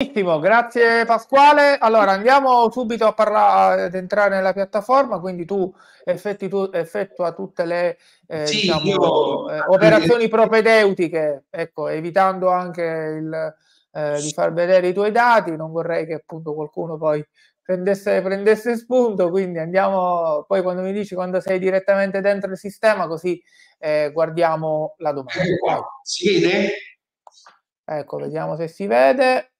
Benissimo, grazie Pasquale. Allora andiamo subito a parlare, ad entrare nella piattaforma, quindi tu, effetti, tu effettua tutte le eh, sì, diciamo, io... eh, operazioni propedeutiche, ecco, evitando anche il, eh, di far vedere i tuoi dati, non vorrei che appunto qualcuno poi prendesse, prendesse spunto, quindi andiamo, poi quando mi dici quando sei direttamente dentro il sistema, così eh, guardiamo la domanda. Ecco si vede? Ecco, vediamo se si vede.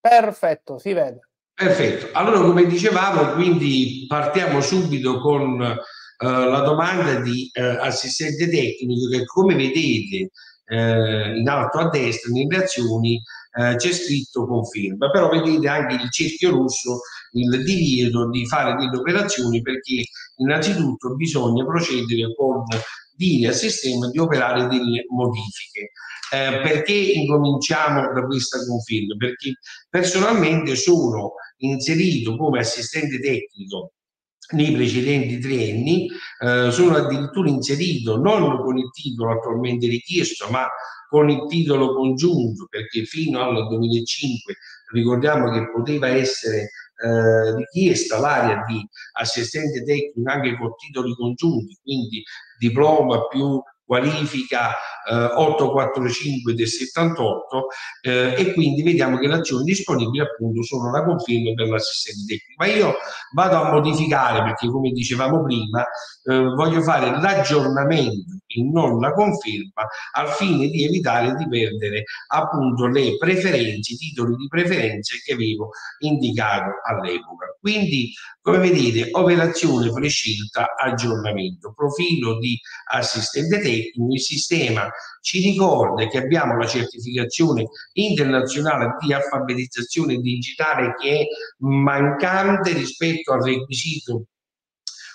Perfetto, si vede. Perfetto. Allora, come dicevamo, quindi partiamo subito con eh, la domanda di eh, assistente tecnico che come vedete eh, in alto a destra nelle azioni eh, c'è scritto conferma, però vedete anche il cerchio rosso, il divieto di fare delle operazioni perché innanzitutto bisogna procedere con dire al sistema di operare delle modifiche. Eh, perché incominciamo da questa conferma? Perché personalmente sono inserito come assistente tecnico nei precedenti tre anni, eh, sono addirittura inserito non con il titolo attualmente richiesto, ma con il titolo congiunto, perché fino al 2005 ricordiamo che poteva essere eh, richiesta l'area di assistente tecnico anche con titoli congiunti, quindi diploma più qualifica eh, 845 del 78 eh, e quindi vediamo che le azioni disponibili appunto sono la conferma per l'assistente tecnico. Ma io vado a modificare perché come dicevamo prima eh, voglio fare l'aggiornamento non la conferma al fine di evitare di perdere appunto le preferenze, i titoli di preferenze che avevo indicato all'epoca. Quindi come vedete operazione prescelta aggiornamento, profilo di assistente tecnico, il sistema ci ricorda che abbiamo la certificazione internazionale di alfabetizzazione digitale che è mancante rispetto al requisito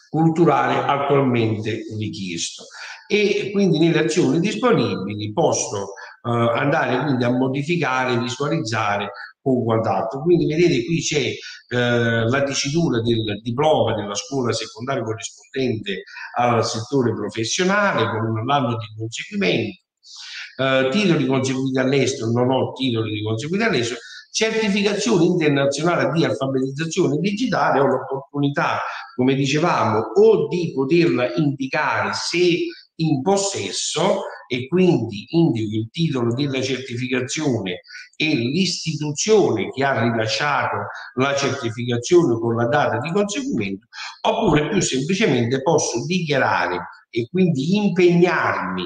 culturale attualmente richiesto e quindi nelle azioni disponibili posso eh, andare quindi a modificare, visualizzare o quant'altro. Quindi vedete qui c'è eh, la dicitura del diploma della scuola secondaria corrispondente al settore professionale con l'anno di conseguimento, eh, titoli conseguiti all'estero, non ho titoli conseguiti all'estero, certificazione internazionale di alfabetizzazione digitale ho l'opportunità, come dicevamo, o di poterla indicare se in possesso e quindi indico il titolo della certificazione e l'istituzione che ha rilasciato la certificazione con la data di conseguimento, oppure più semplicemente posso dichiarare e quindi impegnarmi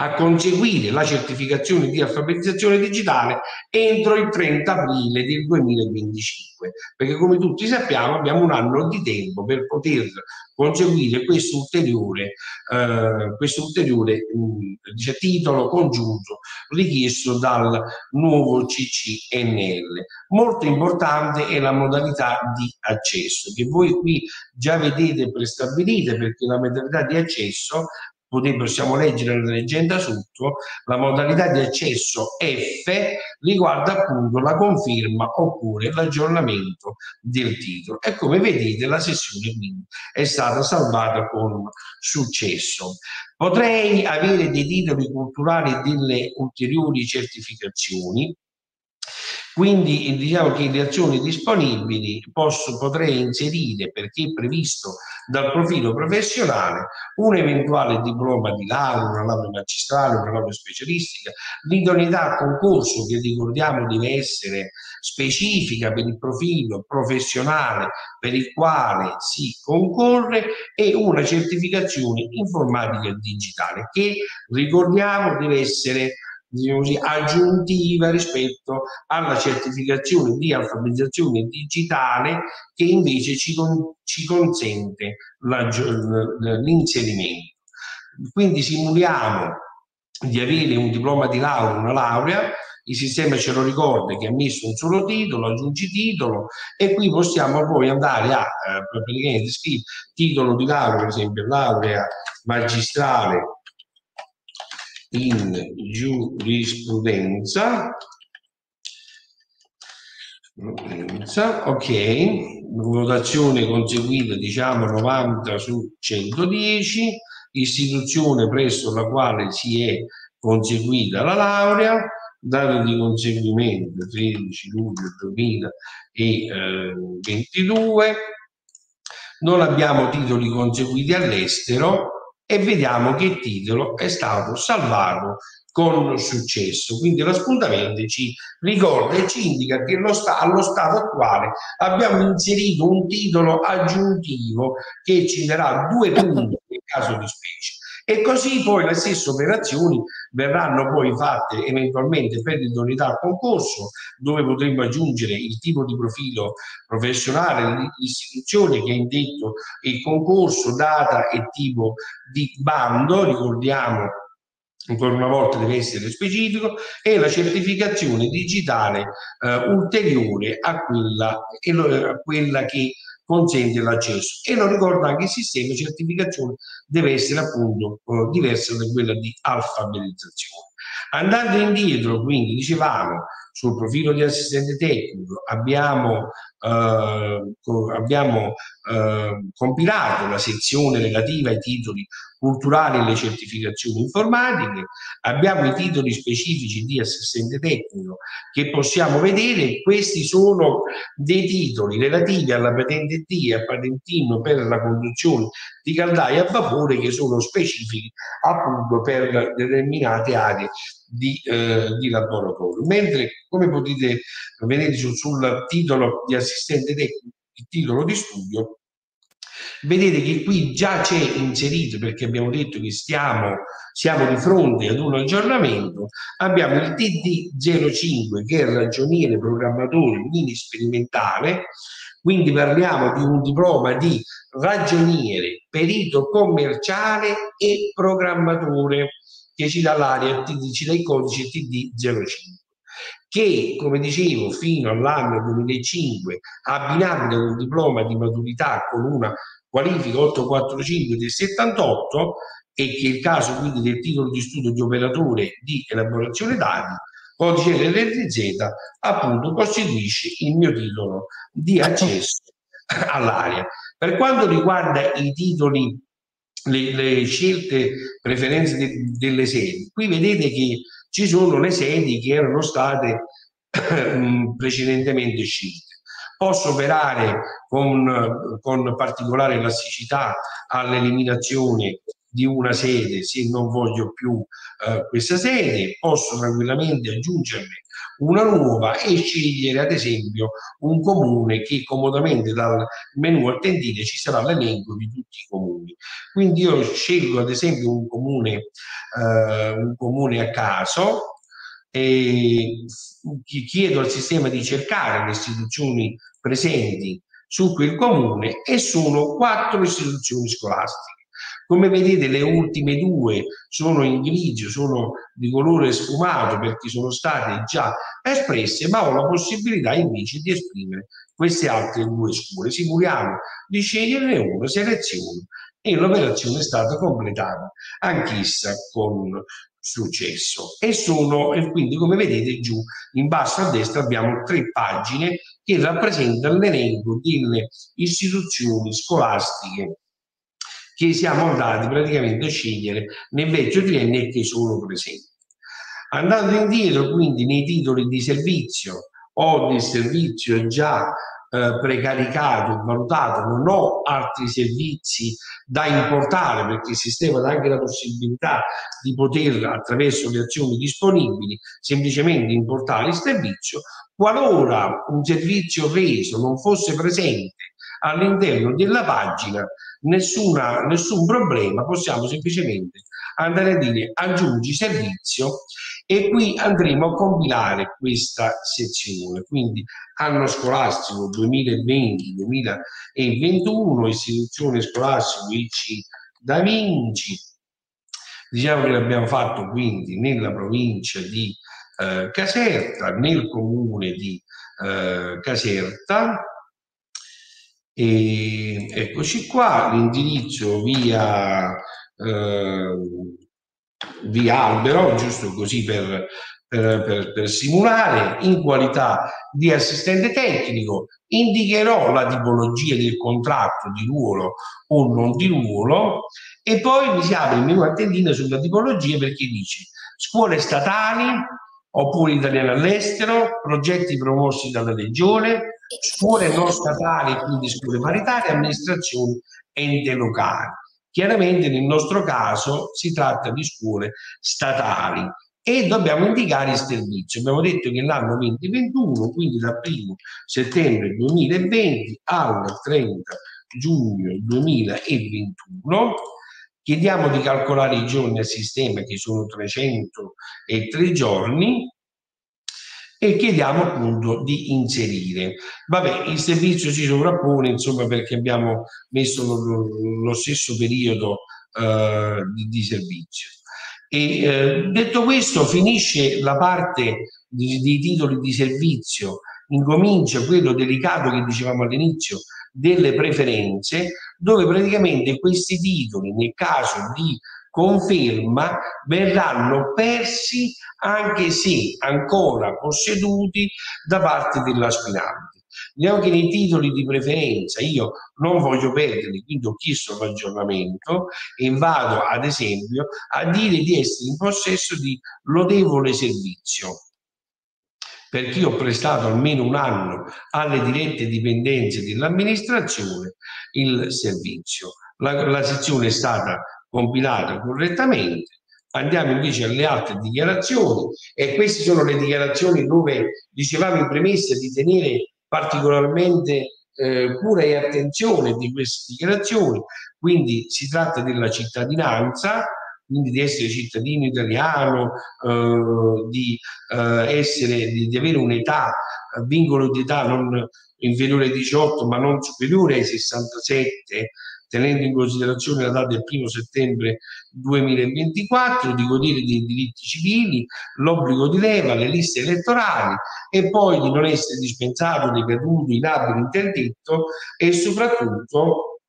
a conseguire la certificazione di alfabetizzazione digitale entro il 30 aprile del 2025, perché come tutti sappiamo abbiamo un anno di tempo per poter conseguire questo ulteriore, eh, questo ulteriore dice, titolo congiunto richiesto dal nuovo CCNL. Molto importante è la modalità di accesso, che voi qui già vedete prestabilite perché la modalità di accesso possiamo leggere la leggenda sotto, la modalità di accesso F riguarda appunto la conferma oppure l'aggiornamento del titolo. E come vedete la sessione quindi è stata salvata con successo. Potrei avere dei titoli culturali e delle ulteriori certificazioni, quindi diciamo che le azioni disponibili posso, potrei inserire, perché è previsto dal profilo professionale, un eventuale diploma di laurea, una laurea magistrale, una laurea specialistica, l'idoneità a concorso che ricordiamo deve essere specifica per il profilo professionale per il quale si concorre e una certificazione informatica digitale che ricordiamo deve essere diciamo così, aggiuntiva rispetto alla certificazione di alfabetizzazione digitale che invece ci, con, ci consente l'inserimento. Quindi simuliamo di avere un diploma di laurea, una laurea, il sistema ce lo ricorda che ha messo un solo titolo, aggiungi titolo e qui possiamo poi andare a eh, praticamente scrivere titolo di laurea, per esempio laurea magistrale in giurisprudenza. Ok. Votazione conseguita diciamo 90 su 110 istituzione presso la quale si è conseguita la laurea. Data di conseguimento 13 luglio 2022, non abbiamo titoli conseguiti all'estero e vediamo che il titolo è stato salvato con successo. Quindi lo spuntamento ci ricorda e ci indica che sta, allo stato attuale abbiamo inserito un titolo aggiuntivo che ci darà due punti nel caso di specie. E così poi le stesse operazioni verranno poi fatte eventualmente per l'idoneità al concorso, dove potremo aggiungere il tipo di profilo professionale, l'istituzione che ha indetto il concorso, data e tipo di bando, ricordiamo ancora una volta deve essere specifico, e la certificazione digitale eh, ulteriore a quella, a quella che consente l'accesso. E lo ricorda anche il sistema di certificazione deve essere appunto eh, diverso da quella di alfabetizzazione. Andando indietro, quindi dicevamo, sul profilo di assistente tecnico abbiamo, eh, abbiamo eh, compilato la sezione relativa ai titoli culturali e le certificazioni informatiche, abbiamo i titoli specifici di assistente tecnico che possiamo vedere, questi sono dei titoli relativi alla patente D e al patentino per la conduzione di caldaie a vapore che sono specifici appunto per determinate aree di, eh, di laboratorio. Mentre come potete vedere sul, sul titolo di assistente tecnico, il titolo di studio, Vedete che qui già c'è inserito, perché abbiamo detto che stiamo, siamo di fronte ad un aggiornamento, abbiamo il TD05 che è il ragioniere programmatore mini sperimentale, quindi parliamo di un diploma di ragioniere, perito commerciale e programmatore che ci dà l'area, ci dà il codice TD05 che, come dicevo, fino all'anno 2005 abbinabile un diploma di maturità con una qualifica 845 del 78 e che è il caso quindi del titolo di studio di operatore di elaborazione dati, codice LRZ appunto costituisce il mio titolo di accesso all'area. Per quanto riguarda i titoli, le, le scelte, preferenze de, delle sedi, qui vedete che ci sono le sedi che erano state precedentemente scelte. Posso operare con, con particolare elasticità all'eliminazione di una sede se non voglio più eh, questa sede, posso tranquillamente aggiungerne una nuova e scegliere ad esempio un comune che comodamente dal menu a tendine ci sarà l'elenco di tutti i comuni. Quindi io scelgo ad esempio un comune, eh, un comune a caso e chiedo al sistema di cercare le istituzioni presenti su quel comune e sono quattro istituzioni scolastiche. Come vedete le ultime due sono in grigio, sono di colore sfumato perché sono state già espresse, ma ho la possibilità invece di esprimere queste altre due scuole. Simuliamo di sceglierne una, seleziono e l'operazione è stata completata anch'essa con successo. E sono e quindi come vedete giù in basso a destra abbiamo tre pagine che rappresentano l'elenco delle istituzioni scolastiche che siamo andati praticamente a scegliere nel vecchio triennio e che sono presenti. Andando indietro quindi nei titoli di servizio o del servizio già eh, precaricato, valutato, non ho altri servizi da importare perché il sistema dà anche la possibilità di poter attraverso le azioni disponibili semplicemente importare il servizio, qualora un servizio reso non fosse presente all'interno della pagina, nessuna, nessun problema, possiamo semplicemente andare a dire aggiungi servizio e qui andremo a compilare questa sezione. Quindi anno scolastico 2020-2021, istituzione scolastico IC Da Vinci. Diciamo che l'abbiamo fatto quindi nella provincia di eh, Caserta, nel comune di eh, Caserta. E eccoci qua, l'indirizzo via eh, via albero, giusto così per, per, per, per, simulare, in qualità di assistente tecnico, indicherò la tipologia del contratto di ruolo o non di ruolo e poi mi si apre il menu a sulla tipologia perché dice scuole statali, oppure italiani all'estero, progetti promossi dalla regione, scuole non statali, quindi scuole paritarie, amministrazioni ente locali. Chiaramente nel nostro caso si tratta di scuole statali e dobbiamo indicare il servizio. Abbiamo detto che l'anno 2021, quindi dal 1 settembre 2020 al 30 giugno 2021, chiediamo di calcolare i giorni al sistema che sono 303 giorni e chiediamo appunto di inserire. Vabbè, il servizio si sovrappone, insomma, perché abbiamo messo lo, lo stesso periodo eh, di, di, servizio. E eh, detto questo, finisce la parte di, di titoli di servizio, incomincia quello delicato che dicevamo all'inizio delle preferenze, dove praticamente questi titoli, nel caso di conferma verranno persi anche se ancora posseduti da parte dell'aspirante. Neanche nei titoli di preferenza io non voglio perderli, quindi ho chiesto l'aggiornamento e vado ad esempio a dire di essere in possesso di lodevole servizio perché io ho prestato almeno un anno alle dirette dipendenze dell'amministrazione il servizio. La, la sezione è stata compilata correttamente. Andiamo invece alle altre dichiarazioni e queste sono le dichiarazioni dove dicevamo in premessa di tenere particolarmente eh, cura e attenzione di queste dichiarazioni, quindi si tratta della cittadinanza, quindi di essere cittadino italiano, eh, di, eh, essere, di, di, avere un'età, vincolo di età non inferiore ai 18 ma non superiore ai 67 tenendo in considerazione la data del 1 settembre 2024, di godere dei diritti civili, l'obbligo di leva, le liste elettorali e poi di non essere dispensato, decaduto, inabile, interdetto e soprattutto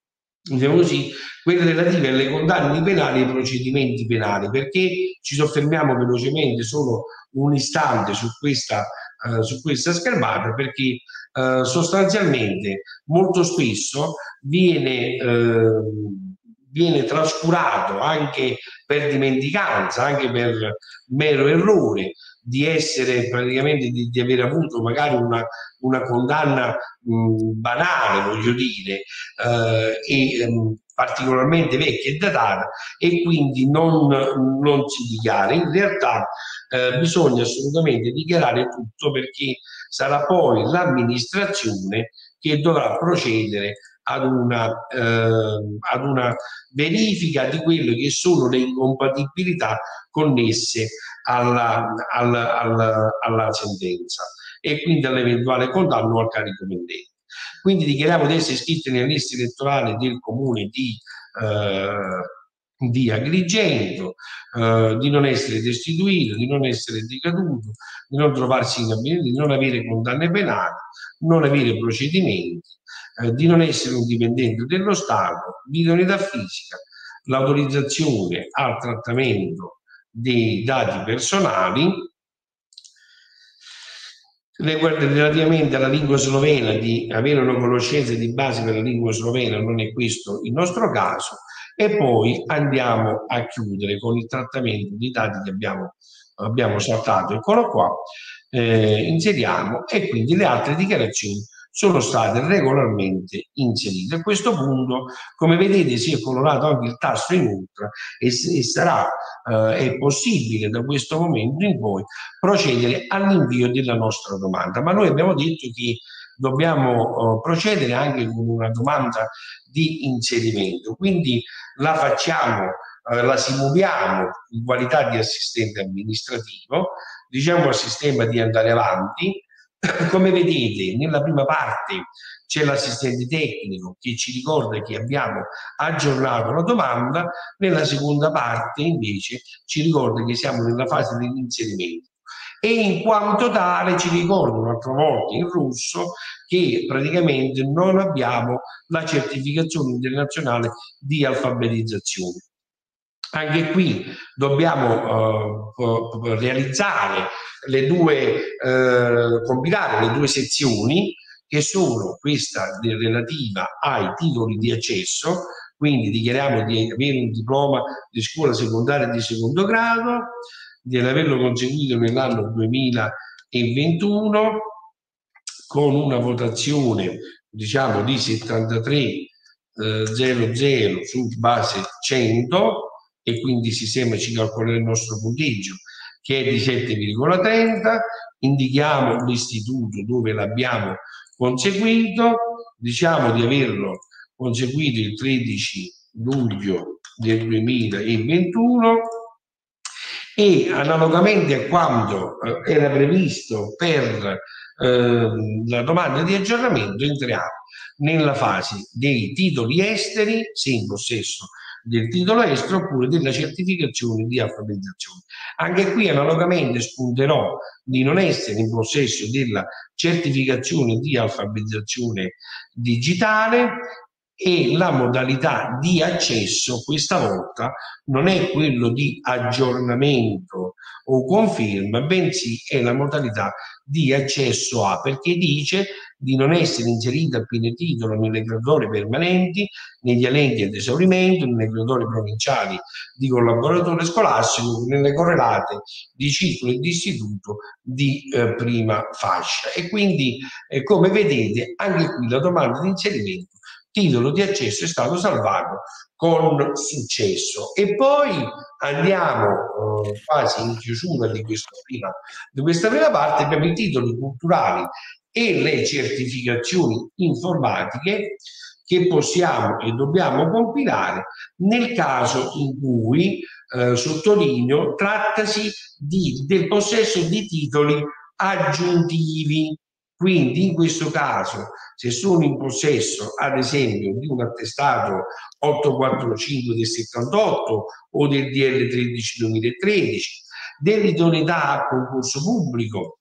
diciamo così, quelle relative alle condanne penali e ai procedimenti penali, perché ci soffermiamo velocemente solo un istante su questa, uh, su questa schermata, perché uh, sostanzialmente molto spesso viene, eh, viene trascurato anche per dimenticanza, anche per mero errore di essere praticamente di, di aver avuto magari una, una condanna mh, banale, voglio dire, eh, e mh, particolarmente vecchia e datata e quindi non, non si dichiara. In realtà eh, bisogna assolutamente dichiarare tutto perché sarà poi l'amministrazione che dovrà procedere ad una, eh, ad una verifica di quelle che sono le incompatibilità connesse alla, alla, alla, alla sentenza e quindi all'eventuale condanno al carico pendente. Quindi dichiariamo di essere iscritti nella lista elettorale del comune di, eh, di Agrigento, eh, di non essere destituito, di non essere decaduto, di non trovarsi in gabinetto, di non avere condanne penali, non avere procedimenti, eh, di non essere un dipendente dello Stato, l'idoneità fisica, l'autorizzazione al trattamento dei dati personali, relativamente alla lingua slovena di avere una conoscenza di base per la lingua slovena, non è questo il nostro caso, e poi andiamo a chiudere con il trattamento dei dati che abbiamo, abbiamo saltato, eccolo qua, eh, inseriamo e quindi le altre dichiarazioni sono state regolarmente inserite. A questo punto, come vedete, si è colorato anche il tasto in ultra e, e sarà eh, possibile da questo momento in poi procedere all'invio della nostra domanda. Ma noi abbiamo detto che dobbiamo uh, procedere anche con una domanda di inserimento, quindi la facciamo, uh, la simuliamo in qualità di assistente amministrativo, diciamo al sistema di andare avanti, come vedete, nella prima parte c'è l'assistente tecnico che ci ricorda che abbiamo aggiornato la domanda, nella seconda parte invece ci ricorda che siamo nella fase dell'inserimento e in quanto tale ci ricorda un'altra volta in russo che praticamente non abbiamo la certificazione internazionale di alfabetizzazione. Anche qui dobbiamo uh, realizzare le due, uh, combinare le due sezioni che sono questa relativa ai titoli di accesso, quindi dichiariamo di avere un diploma di scuola secondaria di secondo grado, di averlo conseguito nell'anno 2021 con una votazione diciamo di 73 00 su base 100 e quindi il sistema ci calcola il nostro punteggio che è di 7,30 indichiamo l'istituto dove l'abbiamo conseguito diciamo di averlo conseguito il 13 luglio del 2021 e analogamente a quanto eh, era previsto per eh, la domanda di aggiornamento entriamo nella fase dei titoli esteri, se in possesso del titolo estero oppure della certificazione di alfabetizzazione. Anche qui analogamente spunterò di non essere in possesso della certificazione di alfabetizzazione digitale e la modalità di accesso questa volta non è quello di aggiornamento o conferma, bensì è la modalità di accesso a, perché dice di non essere inserita a pieno titolo nelle graduatorie permanenti, negli elenchi ad esaurimento, nelle graduatorie provinciali di collaboratore scolastico, nelle correlate di ciclo e di istituto di eh, prima fascia. E quindi, eh, come vedete, anche qui la domanda di inserimento titolo di accesso è stato salvato con successo. E poi andiamo eh, quasi in chiusura di questa, prima, di questa prima parte, abbiamo i titoli culturali e le certificazioni informatiche che possiamo e dobbiamo compilare nel caso in cui, eh, sottolineo, trattasi di, del possesso di titoli aggiuntivi. Quindi in questo caso, se sono in possesso, ad esempio, di un attestato 845 del 78 o del DL 13 2013, dell'idoneità a concorso pubblico,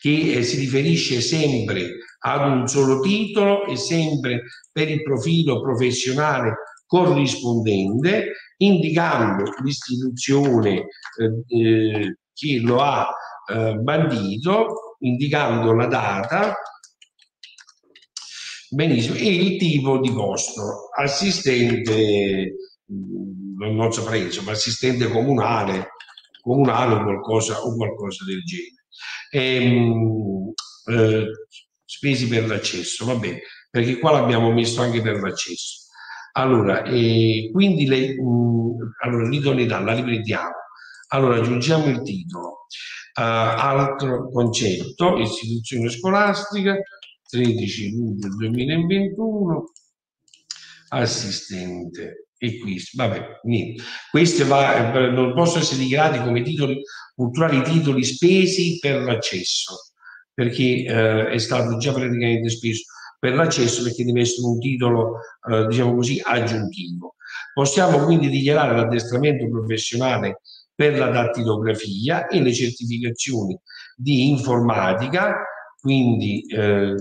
che eh, si riferisce sempre ad un solo titolo e sempre per il profilo professionale corrispondente, indicando l'istituzione eh, eh che lo ha eh, bandito, indicando la data, benissimo, e il tipo di costo, assistente, mm, non saprei, insomma, assistente comunale, comunale o qualcosa, o qualcosa del genere ehm, eh, spesi per l'accesso, va bene, perché qua l'abbiamo messo anche per l'accesso. Allora, eh, quindi le, mh, mm, allora, l'idoneità la riprendiamo. Allora, aggiungiamo il titolo. Uh, altro concetto, istituzione scolastica, 13 luglio 2021, assistente e qui, vabbè, niente. Questo va, non possono essere dichiarati come titoli culturali, titoli spesi per l'accesso, perché eh, è stato già praticamente speso per l'accesso perché deve essere un titolo, eh, diciamo così, aggiuntivo. Possiamo quindi dichiarare l'addestramento professionale per la dattilografia e le certificazioni di informatica, quindi eh,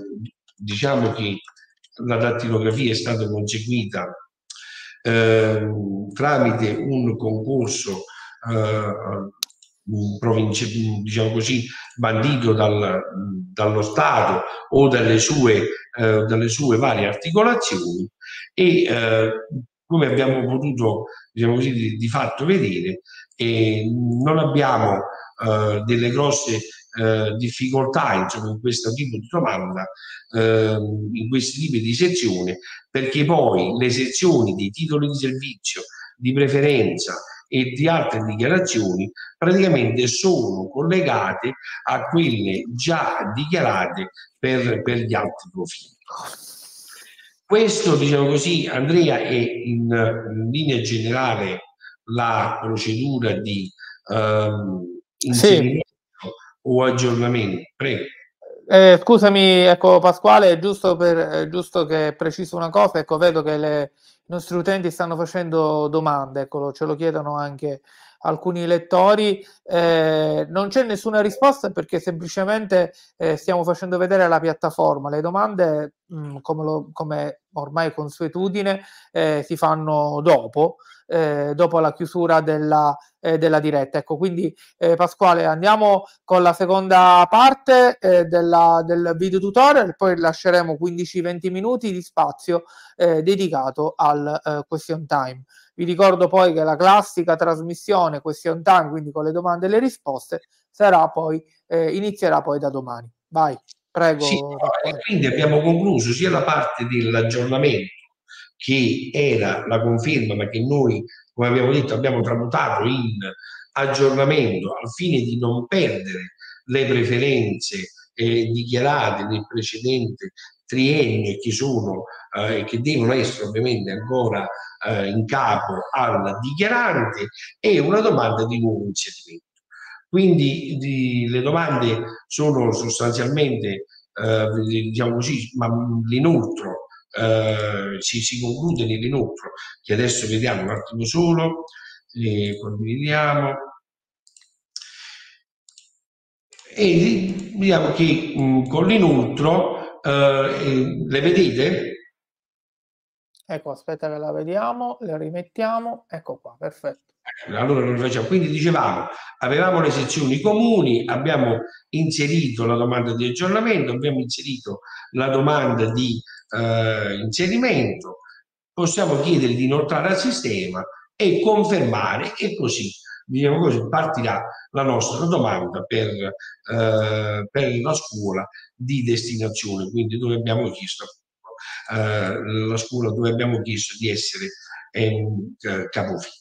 diciamo che la dattilografia è stata conseguita eh, tramite un concorso eh, province, diciamo così, bandito dal, dallo Stato o dalle sue, eh, dalle sue varie articolazioni e eh, come abbiamo potuto diciamo così, di, di fatto vedere non abbiamo eh, delle grosse eh, difficoltà insomma, in questo tipo di domanda, eh, in questi tipi di sezione, perché poi le sezioni dei titoli di servizio, di preferenza e di altre dichiarazioni praticamente sono collegate a quelle già dichiarate per, per gli altri profili. Questo, diciamo così, Andrea, è in, in linea generale la procedura di ehm, inserimento o aggiornamento. Prego. Eh, scusami, ecco Pasquale, giusto, per, è giusto che preciso una cosa, ecco, vedo che le, i nostri utenti stanno facendo domande, ecco, ce lo chiedono anche alcuni lettori. Eh, non c'è nessuna risposta perché semplicemente eh, stiamo facendo vedere la piattaforma. Le domande, mh, come, lo, come ormai consuetudine, eh, si fanno dopo, eh, dopo la chiusura della, eh, della diretta. Ecco, quindi eh, Pasquale andiamo con la seconda parte della, del video tutorial, poi lasceremo 15-20 minuti di spazio dedicato al question time. Vi ricordo poi che la classica trasmissione question time, quindi con le domande e le risposte, sarà poi, eh, inizierà poi da domani. Vai, prego. Sì, quindi abbiamo concluso sia la parte dell'aggiornamento che era la conferma, ma che noi, come abbiamo detto, abbiamo tramutato in aggiornamento al fine di non perdere le preferenze eh, dichiarate nel precedente triennio che sono eh, che devono essere ovviamente ancora eh, in capo al dichiarante e una domanda di nuovo inserimento. Quindi di, le domande sono sostanzialmente, eh, diciamo così, ma l'inoltro eh, si, si, conclude nell'inoltro, che adesso vediamo un attimo solo, eh, condividiamo. E vediamo che mh, con l'inoltro eh, le vedete? Ecco, aspetta che la vediamo, le rimettiamo, ecco qua, perfetto. Allora lo rifacciamo. Quindi dicevamo, avevamo le sezioni comuni, abbiamo inserito la domanda di aggiornamento, abbiamo inserito la domanda di eh, inserimento, possiamo chiedere di inoltrare al sistema e confermare e così diciamo così, partirà la nostra domanda per, eh, per la scuola di destinazione, quindi dove abbiamo chiesto eh, la scuola dove abbiamo chiesto di essere ehm, capofila.